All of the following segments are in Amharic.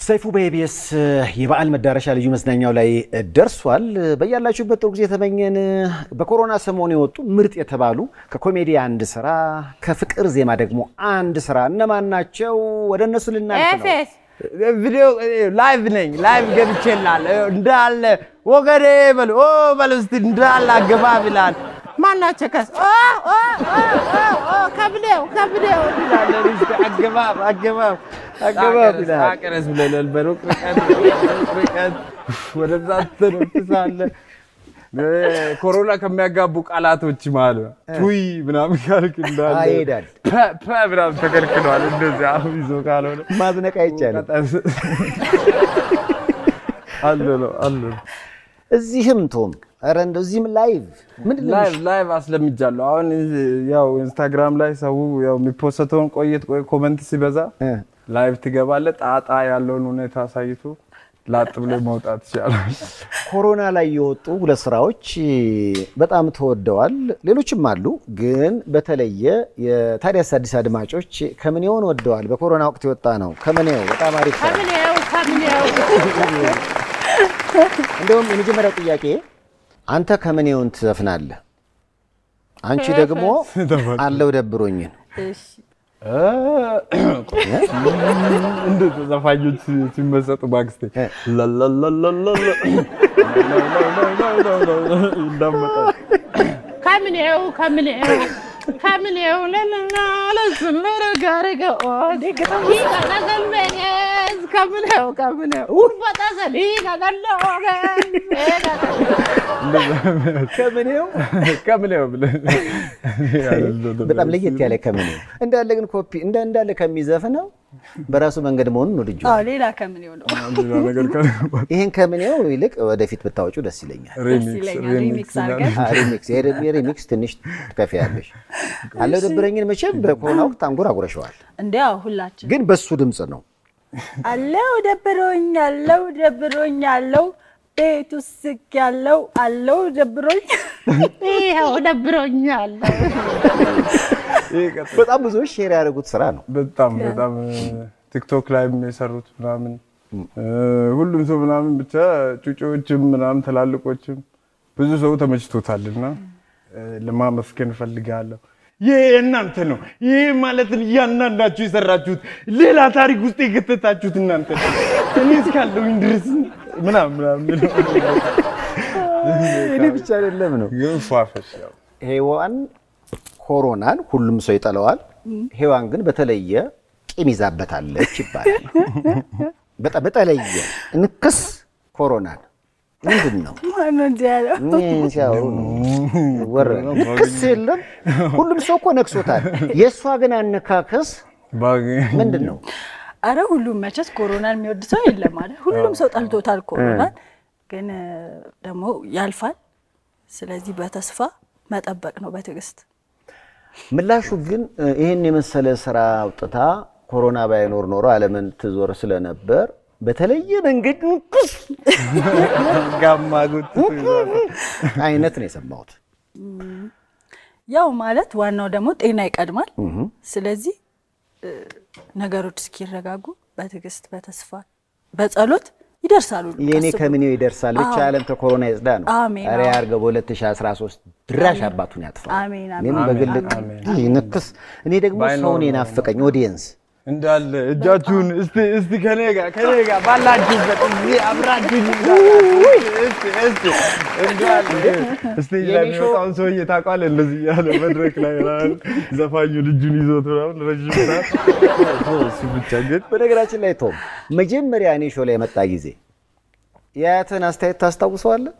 ሰይፉ በኢቢኤስ የበዓል መዳረሻ ልዩ መዝናኛው ላይ ደርሷል። በያላችሁበት ጥሩ ጊዜ የተመኘን። በኮሮና ሰሞን የወጡ ምርጥ የተባሉ ከኮሜዲ አንድ ስራ፣ ከፍቅር ዜማ ደግሞ አንድ ስራ እነማን ናቸው? ወደ እነሱ ልናልፍ ነው። ኤፌስ ቪዲዮ ላይቭ ነኝ። ላይቭ ገብቼላል እንዳለ ወገዴ በል ኦ በል እስቲ እንዳለ አገባብ ይላል። ማናቸው ከስ ኦ ኦ ኦ ኦ ከብሌው ከብሌው አገባብ አገባብ አገባብ ይላል። አቀረስ ብለናል። በሩቅ ርቀት ወደዛ ትነፍሳለህ። ኮሮና ከሚያጋቡ ቃላቶች ማለት ነው። ቱይ ምናምን ካልክ እንዳለ ይሄዳል። ፐ ፐ ምናምን ተከልክሏል። እንደዚህ አሁን ይዞ ካልሆነ ማዝነቅ አይቻልም። አለ ነው አለ ነው። እዚህም ቶም ኧረ እንደው እዚህም ላይቭ ምንድን ነው ላይቭ ላይቭ አስለምጃለሁ። አሁን ያው ኢንስታግራም ላይ ሰው ያው የሚ post ውን ቆየት ቆይ comment ሲበዛ እ live ትገባለህ። ጣጣ ያለውን ሁኔታ አሳይቶ ላጥ ብሎ መውጣት ይቻላል። ኮሮና ላይ የወጡ ሁለት ስራዎች በጣም ተወደዋል። ሌሎችም አሉ፣ ግን በተለየ የታዲያስ አዲስ አድማጮች ከምኔውን ወደዋል። በኮሮና ወቅት የወጣ ነው ከምኔው። በጣም አሪፍ ከምኔው እንደውም የመጀመሪያው ጥያቄ አንተ ከምኔውን ትዘፍናለህ፣ አንቺ ደግሞ አለው ደብሮኝን እንደ ዘፋኞች ሲመሰጡ ባክስቴ ከምኔው ከምኔው ከምኔው ለለና ለስለረጋረገ ይቀጠገልበዝ ከምኔው በጣም ለየት ያለ ከምኔው እንዳለ ግን ኮፒ እንዳለ ከሚዘፍነው በራሱ መንገድ መሆኑን ነው ልጁ። አዎ ሌላ ከምኔው ነው። ይህን ከምኔው ይልቅ ወደፊት ብታወጪው ደስ ይለኛል። remix ትንሽ ትከፍያለሽ። አለው ደብሮኝን መቼም በኮሮና ወቅት አንጎራጉረሸዋል፣ እንዲያው ሁላችን ግን በሱ ድምፅ ነው። አለው ደብሮኝ አለው ደብሮኝ አለው ቤቱ ስክ ያለው አለው ደብሮኝ ይኸው ደብሮኛል። በጣም ብዙዎች share ያደረጉት ስራ ነው። በጣም በጣም ቲክቶክ ላይም የሰሩት ምናምን ሁሉም ሰው ምናምን ብቻ ጩጮዎችም ምናምን ትላልቆችም ብዙ ሰው ተመችቶታል እና ለማመስገን እፈልጋለሁ። ይህ እናንተ ነው። ይህ ማለትን እያንዳንዳችሁ የሰራችሁት ሌላ ታሪክ ውስጥ የከተታችሁት እናንተ ነው። እኔ እስካለሁኝ ድረስ ምናምን እኔ ብቻ አይደለም ነው ሄዋን ኮሮናን ሁሉም ሰው ይጠለዋል። ሄዋን ግን በተለየ ቂም ይዛበታለች ይባላል። በጣም በተለየ እንክስ ኮሮናን ምንድን ነው ሲያወሩ ክስ የለም። ሁሉም ሰው እኮ ነክሶታል። የእሷ ግን አነካከስ ምንድን ነው? አረ ሁሉም መቼስ ኮሮናን የሚወድ ሰው የለም አይደል? ሁሉም ሰው ጠልቶታል ኮሮናን። ግን ደግሞ ያልፋል። ስለዚህ በተስፋ መጠበቅ ነው በትዕግስት። ምላሹ ግን ይህን የመሰለ ስራ አውጥታ ኮሮና ባይኖር ኖሮ ዓለምን ትዞር ስለነበር በተለየ መንገድ ክስ ጋማ ጉትቶ ይዟል። አይነት ነው የሰማሁት። ያው ማለት ዋናው ደግሞ ጤና ይቀድማል። ስለዚህ ነገሮች እስኪረጋጉ በትዕግስት በተስፋ በጸሎት ይደርሳሉ። አስቡ። ከምኔው ይደርሳል ብቻ ዓለም ከኮሮና ይጽዳ ነው። አሜን፣ ኧረ አዎ። ያርገው በ2013 ድራሽ አባቱን ያጥፋ። አሜን፣ አሜን። እኔም በግል ንክስ እኔ ደግሞ ሰውን የናፈቀኝ audience እንዳለ እጃችሁን እስቲ እስቲ ከኔ ጋር ከኔ ጋር ባላችሁበት እዚህ አብራችሁኝ እስቲ እስቲ እንዳለ ሰውዬ ታውቃለህ? እንደዚህ ያለ መድረክ ላይ ምናምን ዘፋኙ ልጁን ይዞት ምናምን ረዥም ሰዓት እሱ ብቻ ግን በነገራችን ላይ ቶም መጀመሪያ እኔ ሾው ላይ የመጣ ጊዜ የአያትህን አስተያየት ታስታውሰዋለህ?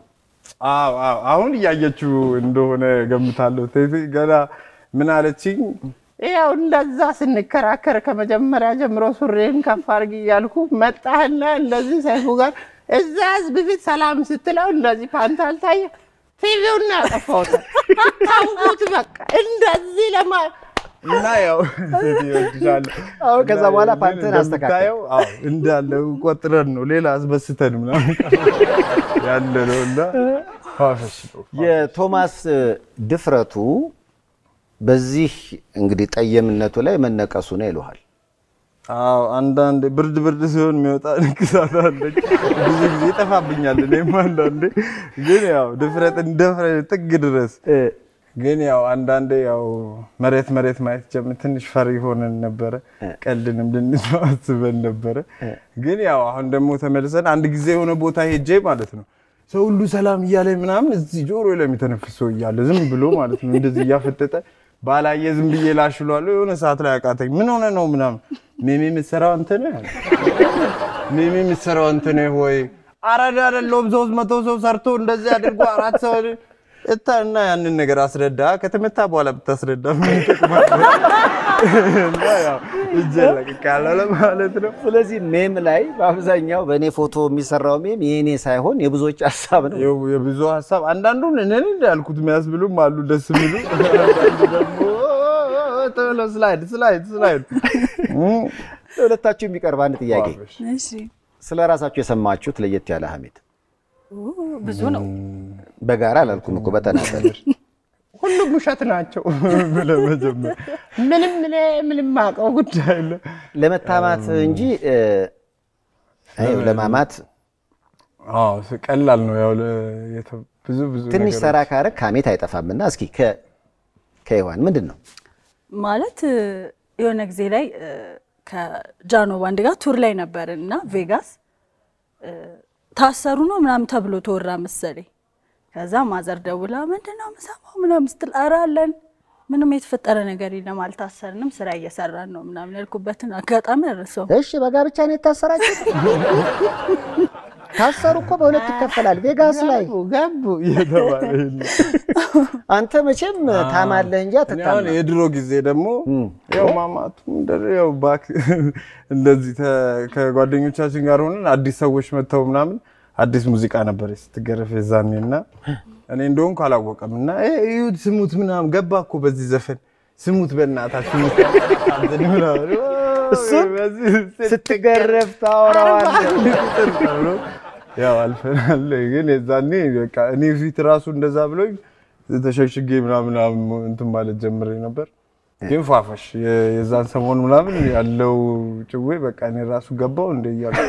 አዎ አዎ አሁን እያየችው እንደሆነ ገምታለሁ። ገና ምን አለችኝ? ያው እንደዛ ስንከራከር ከመጀመሪያ ጀምሮ ሱሬን ከፍ አድርጊ እያልኩ መጣህና እንደዚህ ሰይፉ ጋር እዛ ህዝብ ፊት ሰላም ስትለው እንደዚህ ፓንት አልታየ ቲቪውን ያጠፋሁት ታውቁት በቃ እንደዚህ ለማ እና ያው ከዛ በኋላ ግን ፓንትህን አስተካክል። እንደምታየው፣ አዎ እንዳለ ቆጥረን ነው ሌላ አስበስተን ምናምን ያለ ነው እና የቶማስ ድፍረቱ በዚህ እንግዲህ ጠየምነቱ ላይ መነቀሱ ነው ይለዋል። አዎ አንዳንዴ ብርድ ብርድ ሲሆን የሚወጣ ንቅሳት አለች። ብዙ ጊዜ ይጠፋብኛል። እኔም አንዳንዴ ግን ያው ድፍረት እንደፍረ ጥግ ድረስ ግን ያው አንዳንዴ ያው መሬት መሬት ማየት ጀምር ትንሽ ፈሪ ሆነን ነበረ። ቀልድንም ልንተው አስበን ነበረ። ግን ያው አሁን ደግሞ ተመልሰን አንድ ጊዜ የሆነ ቦታ ሄጄ ማለት ነው ሰው ሁሉ ሰላም እያለ ምናምን እዚህ ጆሮ ላይ የሚተነፍስ ሰው እያለ ዝም ብሎ ማለት ነው እንደዚህ እያፈጠጠ ባላየ ዝም ብዬ ላሽሏለሁ። የሆነ ሰዓት ላይ አቃተኝ። ምን ሆነ ነው ምናምን ሜሜ የምትሰራው አንተ ነህ ሜሜ የምትሰራው አንተ ነህ ወይ? አረዳ አይደለሁም። ሶስት መቶ ሰው ሰርቶ እንደዚህ አድርጎ አራት ሰው እታ እና ያንን ነገር አስረዳ። ከተመታ በኋላ ብታስረዳ ምን ይጠቅማል? ለማለት ነው። ስለዚህ ሜም ላይ በአብዛኛው በእኔ ፎቶ የሚሰራው ሜም የእኔ ሳይሆን የብዙዎች ሀሳብ ነው። የብዙ ሀሳብ አንዳንዱን እኔ እንዳልኩት የሚያስብሉም አሉ ደስ የሚሉ slide slide slide ለሁለታችሁ የሚቀርብ አንድ ጥያቄ፣ እሺ ስለ ራሳችሁ የሰማችሁት ለየት ያለ ሀሜት ብዙ ነው። በጋራ አላልኩም እኮ በተናጠል ሁሉም ውሸት ናቸው። ብለህ መጀመር ምንም እኔ ምንም ማውቀው ጉዳይ? ለመታማት እንጂ ለማማት አዎ ቀላል ነው። ያው ብዙ ብዙ ትንሽ ሰራ ካረግ ሀሜት አይጠፋምና እስኪ ከ ከሄዋን ምንድን ነው ማለት የሆነ ጊዜ ላይ ከጃኖ ባንድ ጋር tour ላይ ነበርን እና ቬጋስ ታሰሩ ነው ምናምን ተብሎ ተወራ መሰለኝ። ከዛ mother ደውላ ምንድን ነው የምሰማው ምናምን ስትል ኧረ አለን ምንም የተፈጠረ ነገር የለም አልታሰርንም፣ ስራ እየሰራን ነው ምናምን ያልኩበትን አጋጣሚ አልረሳውም። እሺ በጋብቻ ነው የታሰራችሁት? ታሰሩ እኮ በሁለት ይከፈላል። ቬጋስ ላይ ገቡ ገቡ እየተባለ የለ። አንተ መቼም ታማለህ እንጂ አትታማም። የድሮ ጊዜ ደግሞ ያው ማማቱ ያው ባክ እንደዚህ ከጓደኞቻችን ጋር ሆነን አዲስ ሰዎች መጥተው ምናምን አዲስ ሙዚቃ ነበር ስትገረፍ የዛኔ እና እኔ እንደሆንኩ አላወቀም እና "ኤ፣ እዩት ስሙት ምናምን ገባ እኮ በዚህ ዘፈን ስሙት በእናታችሁ ስትገረፍ ታወራዋለህ። ተብሎ ያው አልፈናል። ግን የዛኔ በቃ እኔ ፊት ራሱ እንደዛ ብሎኝ ተሸሽጌ ምናምን እንትን ማለት ጀምሬ ነበር። ግን ፏፈሽ የዛን ሰሞን ምናምን ያለው ጭዌ በቃ እኔ ራሱ ገባው እንደ እያልኩ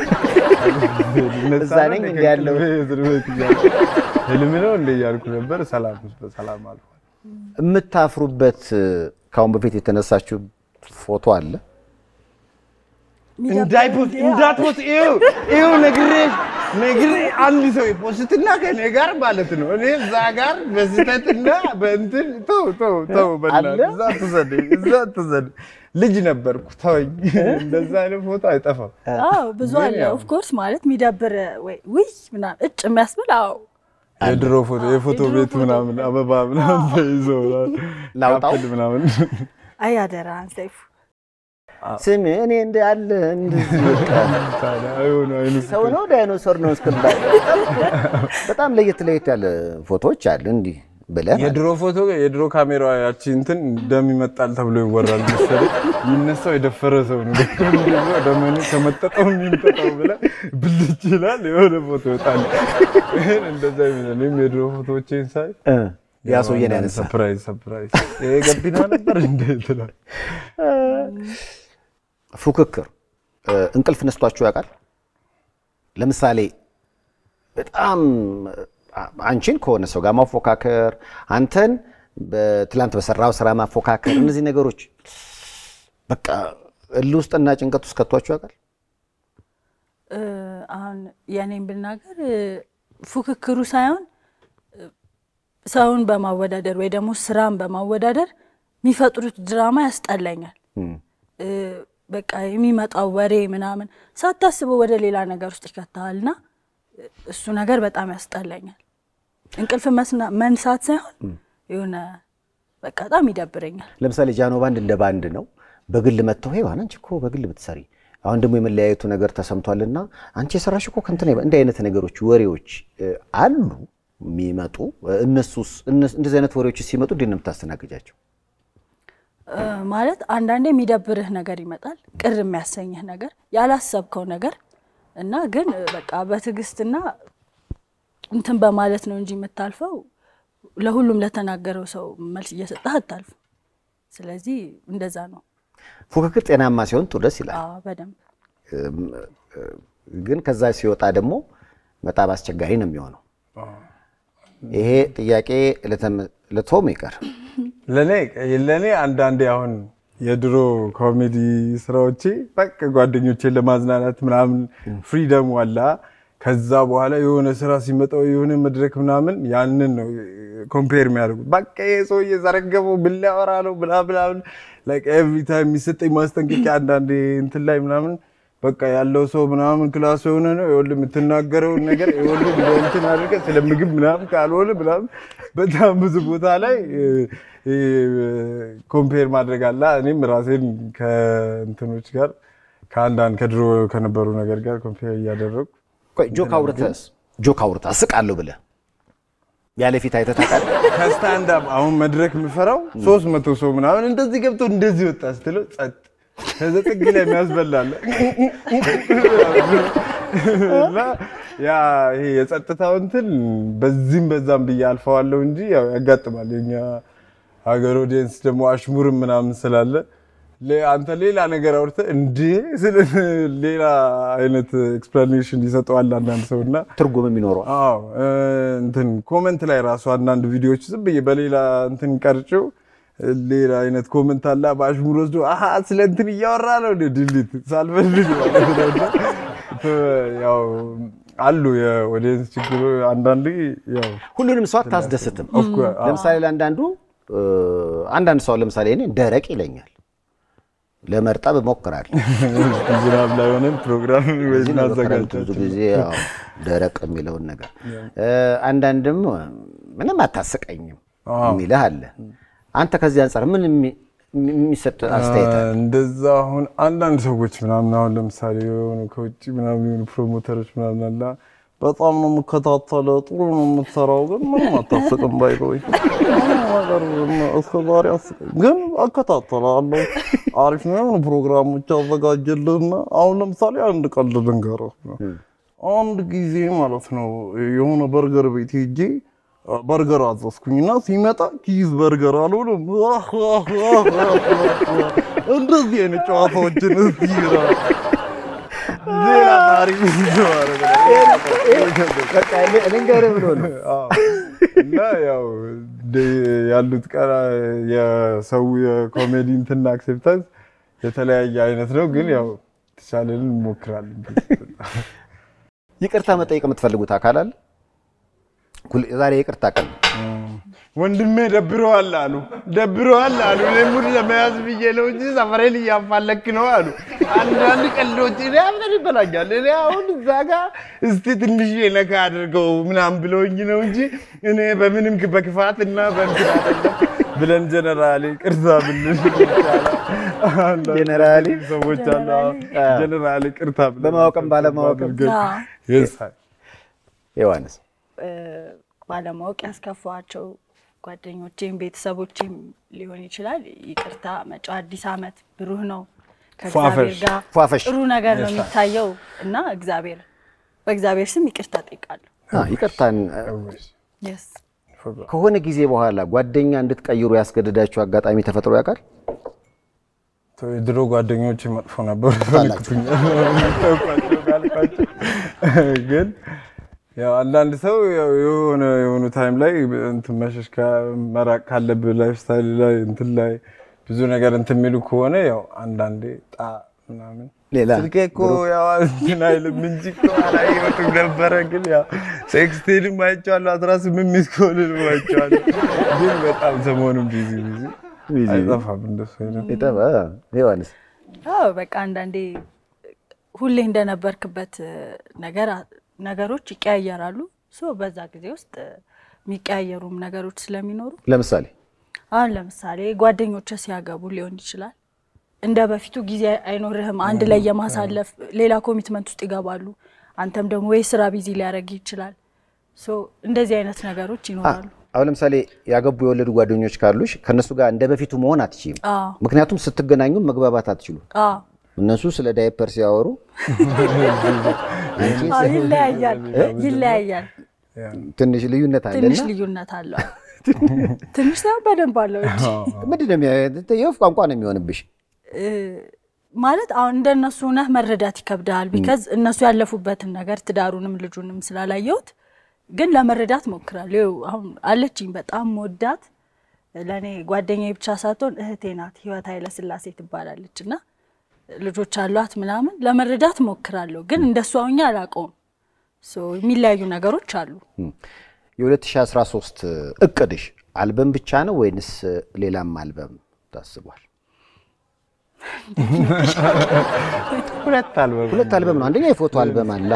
እዛ ነኝ እንደ ያለው። ህልም ነው እንደ እያልኩ ነበር። ሰላም በሰላም አልፏል። የምታፍሩበት ከአሁን በፊት የተነሳችሁ ፎቶ አለ? እንዳትፖስት ይኸው ይኸው ነግሬሽ ነግሬ አንድ ሰው ይፖስትና ከኔ ጋር ማለት ነው። እኔ እዛ ጋር በስህተትና በእንትን ተው ተው ተው በእናትህ እዛ አትውሰደኝ እዛ አትውሰደኝ። ልጅ ነበርኩ ተወኝ። እንደዛ አይነት ፎቶ አይጠፋም። አዎ ብዙ አለ ያው- of course ማለት የሚደብር ወይ ውይ ምናምን እጭ የሚያስብል አዎ የድሮ ፎቶ የፎቶ ቤት ምናምን አበባ ምናምን ተይዞ ምናምን ላውጣው? ምናምን አይ አደራህን ሰይፉ ስም እኔ አይኑ ሰው ነው ዳይኖሰር ነው እስክባል በጣም ለየት ለየት ያለ ፎቶዎች አሉ። እንዲህ ብለህ የድሮ ፎቶ የድሮ ካሜራ ያቺ እንትን ደም ይመጣል ተብሎ ይወራል መሰለኝ። የሚነሳው የደፈረ ሰው ነው። ደመኑ ከመጠጠው የሚመጣው ብለህ ብልጭ ይላል። የሆነ ፎቶ ይወጣል። እንደዛ እኔም የድሮ ፎቶዎቼን ሳይ ያ ሰውዬን ያነሳ ሰፕራይዝ surprise ይሄ ገቢና ነበር እንደ ትላል። ፉክክር እንቅልፍ ነስቷችሁ ያውቃል? ለምሳሌ በጣም አንቺን ከሆነ ሰው ጋር ማፎካከር፣ አንተን በትላንት በሰራው ስራ ማፎካከር፣ እነዚህ ነገሮች በቃ እልህ ውስጥና ጭንቀት ውስጥ ከቷችሁ ያውቃል? አሁን የኔን ብናገር ፉክክሩ ሳይሆን ሰውን በማወዳደር ወይ ደግሞ ስራን በማወዳደር የሚፈጥሩት ድራማ ያስጠላኛል። በቃ የሚመጣው ወሬ ምናምን ሳታስበው ወደ ሌላ ነገር ውስጥ ይከተሃልና እሱ ነገር በጣም ያስጠላኛል። እንቅልፍ መስና- መንሳት ሳይሆን የሆነ በቃ በጣም ይደብረኛል። ለምሳሌ ጃኖ ባንድ እንደ ባንድ ነው። በግል መጥተው ሄዋ አንቺ እኮ በግል ብትሰሪ አሁን ደግሞ የመለያየቱ ነገር ተሰምቷልና አንቺ የሰራሽ እኮ ከእንትን አይበ- እንዲህ አይነት ነገሮች ወሬዎች አሉ የሚመጡ እነሱስ እነሱ- እንደዚህ አይነት ወሬዎች ሲመጡ እንዴት ነው የምታስተናግጃቸው? ማለት አንዳንዴ የሚደብርህ ነገር ይመጣል፣ ቅር የሚያሰኝህ ነገር፣ ያላሰብከው ነገር እና ግን በቃ በትዕግስትና እንትን በማለት ነው እንጂ የምታልፈው ለሁሉም ለተናገረው ሰው መልስ እየሰጠህ አታልፍም። ስለዚህ እንደዛ ነው። ፉክክር ጤናማ ሲሆን ጥሩ ደስ ይላል። አዎ በደንብ ግን ከዛ ሲወጣ ደግሞ በጣም አስቸጋሪ ነው የሚሆነው። ይሄ ጥያቄ ለቶም ይቀር ለኔ ለኔ አንዳንዴ አሁን የድሮ ኮሜዲ ስራዎቼ በቃ ጓደኞቼን ለማዝናናት ምናምን freedom ዋላ ከዛ በኋላ የሆነ ስራ ሲመጣው የሆነ መድረክ ምናምን ያንን ነው compare የሚያደርጉት። በቃ ይሄ ሰውዬ ዘረገበው ምን ሊያወራ ነው ብላ ምናምን every time የሚሰጠኝ ማስጠንቀቂያ አንዳንዴ እንትን ላይ ምናምን በቃ ያለው ሰው ምናምን class የሆነ ነው የምትናገረውን ነገር እንደ እንትን አድርገህ ስለ ምግብ ምናምን ካልሆነ ምናምን በጣም ብዙ ቦታ ላይ compare ማድረግ አለ። እኔም ራሴን ከእንትኖች ጋር ከአንዳንድ ከድሮ ከነበሩ ነገር ጋር compare እያደረጉ joke አውርተህስ joke አውርተህ አስቃለሁ ብለህ ያለ ፊት አይተህ ታውቃለህ? ከ stand-up አሁን መድረክ የምፈራው ሶስት መቶ ሰው ምናምን እንደዚህ ገብቶ እንደዚህ ወጣ ስትለው ጸጥ ከዚ ጥግ ላይ የሚያስበላለ ያ ይሄ የጸጥታው እንትን በዚህም በዛም ብዬ አልፈዋለሁ እንጂ ያው ያጋጥማል። የኛ ሀገር audience ደግሞ አሽሙርም ምናምን ስላለ አንተ ሌላ ነገር አውርተህ እንዴ ስለ ሌላ አይነት explanation ይሰጠዋል አንዳንድ ሰው እና ትርጉም የሚኖረው አዎ እንትን comment ላይ ራሱ አንዳንድ ቪዲዮዎች ዝም ብዬ በሌላ እንትን ቀርጬው ሌላ አይነት comment አለ በአሽሙር ወስዶ አሀ ስለ እንትን እያወራ ነው delete ሳልፈልግ ማለት ነው። ያው አሉ የ audience ችግሩ አንዳንዴ ያው ሁሉንም ሰው አታስደስትም። ለምሳሌ ለአንዳንዱ አንዳንድ ሰው ለምሳሌ እኔ ደረቅ ይለኛል፣ ለመርጠብ እሞክራለሁ። ዝናብ ላይ ሆነን ፕሮግራም ብዙ ጊዜ ደረቅ የሚለውን ነገር አንዳንድም ምንም አታስቀኝም የሚልህ አለ። አንተ ከዚህ አንጻር ምን የሚሰጥ አስተያየት? እንደዛ አሁን አንዳንድ ሰዎች ምናምን አሁን ለምሳሌ የሆኑ ከውጭ ምናምን የሆኑ ፕሮሞተሮች ምናምን አላ በጣም ነው የምከታተለው፣ ጥሩ ነው የምትሰራው፣ ግን ምንም አታስቅም ባይቆይ እስከ ዛሬ አስቀኝ፣ ግን እከታተላለሁ። አሪፍ ነው የሆኑ ፕሮግራሞች ያዘጋጀልህና አሁን ለምሳሌ አንድ ቀልድ ልንገርህ። አንድ ጊዜ ማለት ነው የሆነ በርገር ቤት ሄጄ በርገር አዘዝኩኝና ሲመጣ ቺዝ በርገር አልሆነም። እንደዚህ አይነት ጨዋታዎችን ራ ሌላ ታሪክ እና ያው ያሉት ቀራ የሰው የኮሜዲ እንትና acceptance የተለያየ አይነት ነው። ግን ያው ተቻለንን እንሞክራለን። ይቅርታ መጠየቅ የምትፈልጉት አካል አለ? ዛሬ የይቅርታ ቀን ወንድሜ ደብረዋል አሉ ደብረዋል አሉ። እኔ mood ለመያዝ ብዬ ነው እንጂ ሰፈሬን እያፋለክ ነው አሉ። አንዳንድ ቀልዶች እኔ አብረን ይበላኛል። እኔ አሁን እዛ ጋር እስቲ ትንሽ ነካ አድርገው ምናምን ብለውኝ ነው እንጂ እኔ በምንም በክፋት እና አይደለም ብለን ጀነራሊ ቅርታ ብልን ጀነራሊ? ሰዎች አሉ አዎ፣ ጀነራሊ ቅርታ ብለን በማወቅም ባለማወቅም።. ዮሐንስ ባለማወቅ ያስከፋቸው ጓደኞቼም ቤተሰቦቼም ሊሆን ይችላል። ይቅርታ መጪው አዲስ ዓመት ብሩህ ነው። ከእግዚአብሔር ጋር ጥሩ ነገር ነው የሚታየው እና እግዚአብሔር በእግዚአብሔር ስም ይቅርታ ጠይቃለሁ። ይቅርታን ከሆነ ጊዜ በኋላ ጓደኛ እንድትቀይሩ ያስገድዳችሁ አጋጣሚ ተፈጥሮ ያውቃል? የድሮ ጓደኞች መጥፎ ነበሩ። ግን ያው አንዳንድ ሰው ያው የሆነ የሆኑ time ላይ እንትን መሸሽ መራቅ ካለብህ life style ላይ እንትን ላይ ብዙ ነገር እንትን የሚሉ ከሆነ ያው አንዳንዴ ጣ ምናምን ሌላ ስልኬ እኮ ያው እንትን አይልም እንጂ እኮ አላየሁትም ነበረ። ግን ያው sixteen ም አይቼዋለሁ፣ አስራ ስምንት missed call ንም አይቼዋለሁ። ግን በጣም ሰሞኑን busy busy busy። አይጠፋም እንደሱ አዎ በቃ አንዳንዴ ሁሌ እንደነበርክበት ነገር ነገሮች ይቀያየራሉ። so በዛ ጊዜ ውስጥ የሚቀያየሩም ነገሮች ስለሚኖሩ ለምሳሌ አሁን ለምሳሌ ጓደኞች ሲያገቡ ሊሆን ይችላል። እንደ በፊቱ ጊዜ አይኖርህም። አንድ ላይ የማሳለፍ ሌላ commitment ውስጥ ይገባሉ። አንተም ደግሞ ወይ ስራ busy ሊያደርግ ይችላል። so እንደዚህ አይነት ነገሮች ይኖራሉ። አሁን ለምሳሌ ያገቡ የወለዱ ጓደኞች ካሉሽ ከእነሱ ጋር እንደ በፊቱ መሆን አትችይም። ምክንያቱም ስትገናኙ መግባባት አትችሉ። እነሱ ስለ ዳይፐር ሲያወሩ ይለያያል ይለያያል። ትንሽ ልዩነት አለና ትንሽ ልዩነት አለው። ትንሽ ሳይሆን በደንብ አለው ምንድን ነው የወፍ ቋንቋ ነው የሚሆንብሽ። ማለት አሁን እንደነሱ ነህ መረዳት ይከብዳል። ቢከዝ እነሱ ያለፉበትን ነገር ትዳሩንም ልጁንም ስላላየሁት ግን ለመረዳት ሞክራለሁ። አሁን አለችኝ በጣም ወዳት ለእኔ ጓደኛዬ ብቻ ሳትሆን እህቴ ናት። ህይወት ኃይለስላሴ ትባላለች እና ልጆች አሏት ምናምን ለመረዳት ሞክራለሁ። ግን እንደሱ አሁኛ አላውቀውም። so የሚለያዩ ነገሮች አሉ። የ2013 እቅድሽ አልበም ብቻ ነው ወይንስ ሌላም አልበም ታስቧል? ሁለት አልበም ሁለት አልበም ነው። አንደኛ የፎቶ አልበም አለ።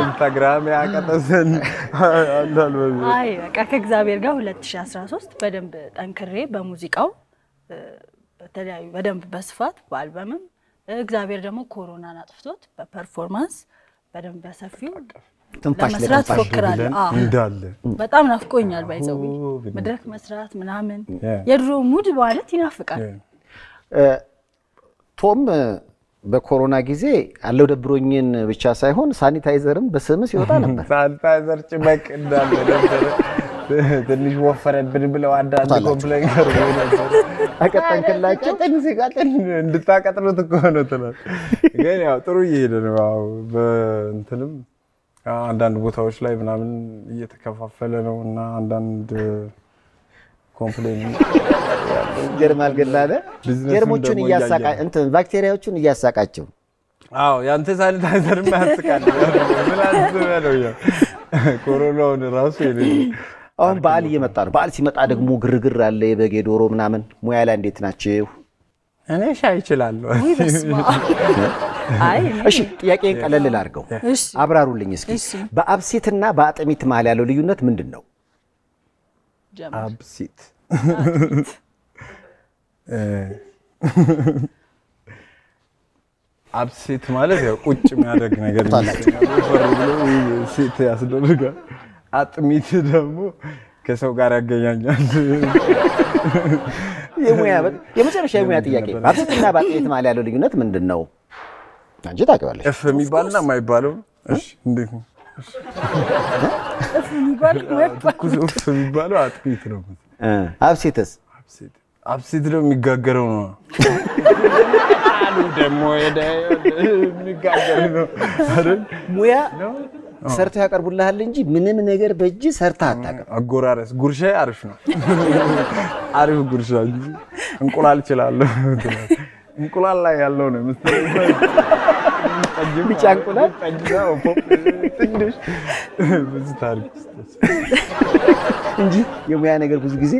ኢንስታግራም ያቀጠሰን አንድ አልበም አይ በቃ ከእግዚአብሔር ጋር 2013 በደንብ ጠንክሬ በሙዚቃው በተለያዩ በደንብ በስፋት በአልበምም እግዚአብሔር ደግሞ ኮሮናን አጥፍቶት በ performance በደንብ በሰፊው ለመስራት እሞክራለሁ። በጣም ናፍቆኛል። ግን- መድረክ መስራት ምናምን. የድሮ mood ማለት ይናፍቃል። ቶም በኮሮና ጊዜ አለው ደብሮኝን ብቻ ሳይሆን ሳኒታይዘርም በስም ሲወጣ ነበር። ሳኒታይዘር ጭመቅ እንዳለ ነበረ። ትንሽ ወፈረብን ብለው አንዳንድ complain ቀርቦ ነበር። አቀጠንክላቸው። ቀጥን ሲቀጥን እንድታቀጥሉት እኮ ነው ትላለህ። ግን ያው ጥሩ እየሄደ ነው። ያው በእንትንም አንዳንድ ቦታዎች ላይ ምናምን እየተከፋፈለ ነው እና አንዳንድ complain ይገርማል ግን ላለ ጀርሞቹን እያሳቃ እንትን ባክቴሪያዎቹን እያሳቃቸው አዎ ያንተ ሳኒታይዘር ያስቃል። ምን አስበህ ነው ኮሮናውን ራሱ የሌለ አሁን በዓል እየመጣ ነው። በዓል ሲመጣ ደግሞ ግርግር አለ፣ የበግ የዶሮ ምናምን። ሙያ ላይ እንዴት ናችሁ? እኔ ሻይ እችላለሁ። ውይ በስመ አብ። አይ እኔ- እሺ ጥያቄን ቀለል ላድርገው፣ አብራሩልኝ እስኪ። በአብሲትና በአጥሚት መሀል ያለው ልዩነት ምንድን ነው? አብሲት አብሲት ማለት ያው ቁጭ የሚያደርግ ነገር ሴት ያስደርጋል። አጥሚት ደግሞ ከሰው ጋር ያገናኛል። የሙያ የመጨረሻ የሙያ ጥያቄ፣ በአብሲትና በአጥሚት መሀል ያለው ልዩነት ምንድን ነው? አንቺ ታውቂዋለሽ። እፍ የሚባልና የማይባለው እሺ፣ እንዴት ነው? እፍ የሚባለው አጥሚት ነው። አብሲት አብሲት ደግሞ የሚጋገረው ነው አሉ ደግሞ የሚጋገር ነው አይደል? ሙያ ሰርተው ያቀርቡልሃል እንጂ ምንም ነገር በእጅ ሰርተህ አታውቅም። አጎራረስ ጉርሻ አሪፍ ነው። አሪፍ ጉርሻ እንጂ እንቁላል እችላለሁ። እንቁላል ላይ ያለው ነው ቢጫ እንቁላል? ጠጅ ነው፣ ፖፕ ትንሽ ብዙ ታሪክ ውስጥ እንጂ የሙያ ነገር ብዙ ጊዜ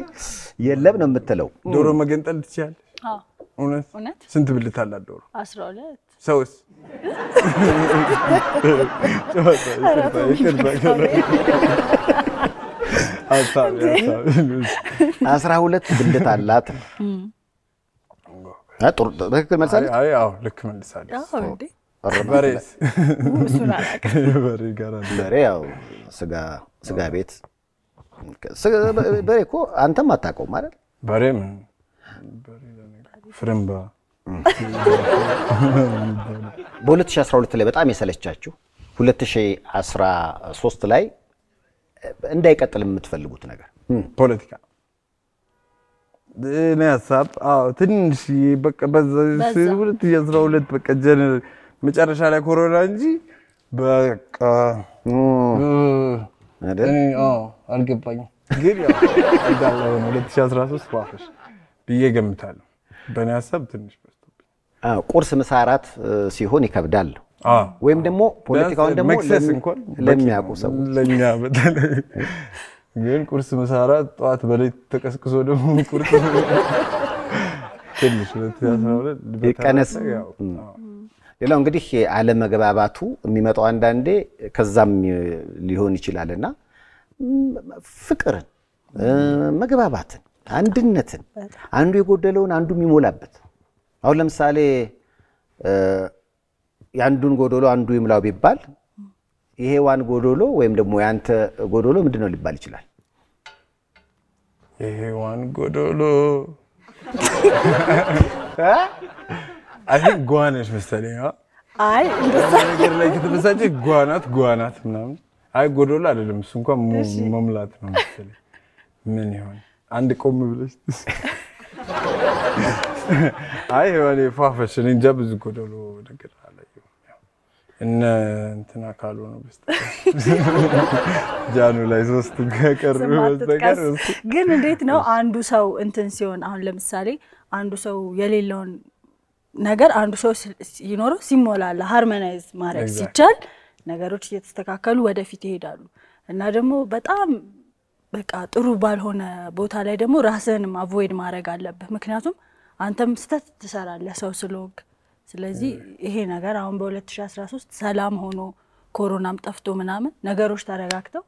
የለም ነው የምትለው። ዶሮ መገንጠል ትችላለህ? እውነት? ስንት ብልት አላት ዶሮ? አስራ ሁለት ሰውስ? አስራ ሁለት ብልት አላት። ትክክል መልሳለች። አይ አዎ ልክ መልሳለች። በሬ ያው ስጋ ቤት በሬ እኮ አንተም አታውቀውም ማለት በሬ ምን ፍርምባ በ2012 ላይ በጣም የሰለቻችሁ 2013 ላይ እንዳይቀጥል የምትፈልጉት ነገር ፖለቲካ እኔ ሀሳብ አዎ ትንሽ በቃ በዛ በዛ። ሁለት ሺህ አስራ ሁለት በቃ ጀነራል መጨረሻ ላይ ኮሮና እንጂ በቃ አይደል? እኔ አዎ አልገባኝም፣ ግን ያው እንዳለ ሆነ 2013 ዋፈሽ ብዬ ገምታለሁ። በእኔ ሀሳብ ትንሽ ቁርስ ምሳ እራት ሲሆን ይከብዳል። ወይም ደግሞ ፖለቲካውን ደግሞ ለሚያውቁ ሰዎች ለእኛ በተለይ ግን ቁርስ ምሳ እራት ጠዋት በሌት ተቀስቅሶ ደግሞ ቁርስ ትንሽ 2012 ይቀነስ። በተረፈ ያው፣ እም። አዎ። ሌላው እንግዲህ አለመግባባቱ የሚመጣው አንዳንዴ ከዛም ሊሆን ይችላል እና ም፣ ፍቅርን መግባባትን፣ አንድነትን አንዱ የጎደለውን አንዱ የሚሞላበት አሁን ለምሳሌ የአንዱን ጎዶሎ አንዱ ይምላው ቢባል የሔዋን ጎዶሎ ወይም ደግሞ የአንተ ጎዶሎ ምንድን ነው ሊባል ይችላል። የሔዋን ጎዶሎ አይ ቲንክ ጓነሽ መሰለኝ። አይ ነገር ላይ ከተበሳጨ ጓናት ጓናት ምናምን። አይ ጎዶሎ አይደለም እሱ እንኳን መሙላት ነው መሰለኝ። ምን ይሆን አንድ ቆም ብለሽ አይ የሆነ ፏፈሽ እኔ እንጃ ብዙ ጎደሎ ነገር ያው እነ እንትና ካልሆነ ጃኖ ላይ ሶስቱ ከቀሩ በስተቀር ግን እንዴት ነው አንዱ ሰው እንትን ሲሆን አሁን ለምሳሌ አንዱ ሰው የሌለውን ነገር አንዱ ሰው ሲኖረው ሲሞላላ harmonize ማድረግ. ሲቻል ነገሮች እየተስተካከሉ ወደፊት ይሄዳሉ። እና ደግሞ በጣም በቃ ጥሩ ባልሆነ ቦታ ላይ ደግሞ ራስህንም avoid ማድረግ አለብህ። ምክንያቱም አንተም ስህተት ትሰራለህ ሰው ስለሆንክ። ስለዚህ ይሄ ነገር አሁን በ2013 ሰላም ሆኖ ኮሮናም ጠፍቶ ምናምን ነገሮች ተረጋግተው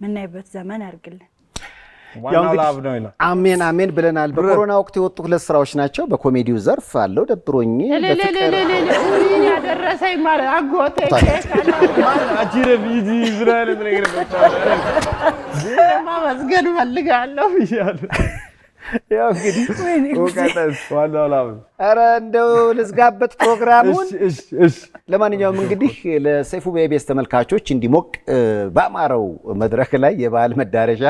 ምናይበት ዘመን ያርግልን። ዋናው ላብ ነው ይላል። አሜን አሜን ብለናል። በኮሮና ወቅት የወጡ ሁለት ስራዎች ናቸው። በኮሜዲው ዘርፍ አለው ደብሮኝ ማመስገን ፈልጋለሁ ነው። ኧረ እንደው ልዝጋበት ፕሮግራሙን። እሺ እሺ እሺ ለማንኛውም እንግዲህ ለሰይፉ በኢቢኤስ ተመልካቾች እንዲሞቅ በአማረው መድረክ ላይ የበዓል መዳረሻ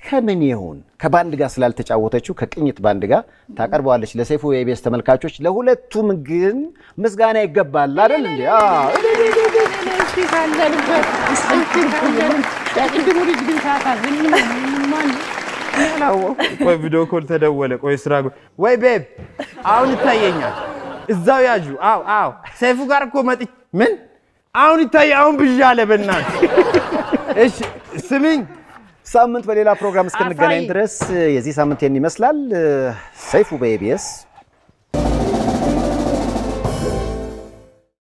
ከምን ይሁን ከባንድ ጋር ስላልተጫወተችው ከቅኝት ባንድ ጋር ታቀርበዋለች ለሰይፉ የኢቢኤስ ተመልካቾች። ለሁለቱም ግን ምስጋና ይገባል አይደል እንዴ? ቆይ ቪዲዮ ኮል ተደወለ። ቆይ ስራ ወይ ቤብ አሁን ይታየኛል። እዛው ያዡ። አዎ አዎ፣ ሰይፉ ጋር እኮ መጥ ምን አሁን ይታየ አሁን ብዣ አለ። በእናትህ እሺ ስሚኝ ሳምንት በሌላ ፕሮግራም እስክንገናኝ ድረስ የዚህ ሳምንት ይህን ይመስላል። ሰይፉ በኢቢኤስ